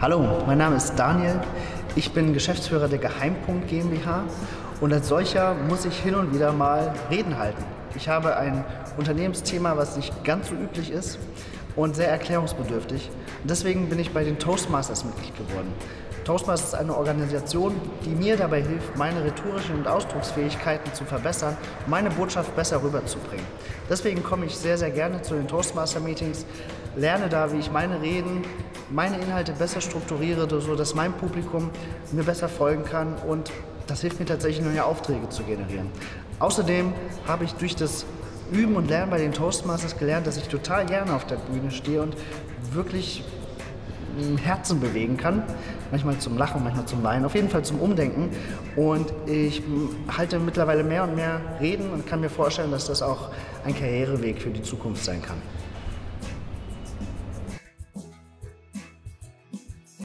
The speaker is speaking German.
Hallo, mein Name ist Daniel. Ich bin Geschäftsführer der Geheimpunkt GmbH und als solcher muss ich hin und wieder mal Reden halten. Ich habe ein Unternehmensthema, was nicht ganz so üblich ist und sehr erklärungsbedürftig. Deswegen bin ich bei den Toastmasters Mitglied geworden. Toastmasters ist eine Organisation, die mir dabei hilft, meine rhetorischen und Ausdrucksfähigkeiten zu verbessern, meine Botschaft besser rüberzubringen. Deswegen komme ich sehr, sehr gerne zu den Toastmaster-Meetings, lerne da, wie ich meine Reden, meine Inhalte besser strukturiere, sodass mein Publikum mir besser folgen kann und das hilft mir tatsächlich, neue Aufträge zu generieren. Außerdem habe ich durch das Üben und Lernen bei den Toastmasters gelernt, dass ich total gerne auf der Bühne stehe und wirklich Herzen bewegen kann. Manchmal zum Lachen, manchmal zum Weinen, auf jeden Fall zum Umdenken. Und ich halte mittlerweile mehr und mehr Reden und kann mir vorstellen, dass das auch ein Karriereweg für die Zukunft sein kann.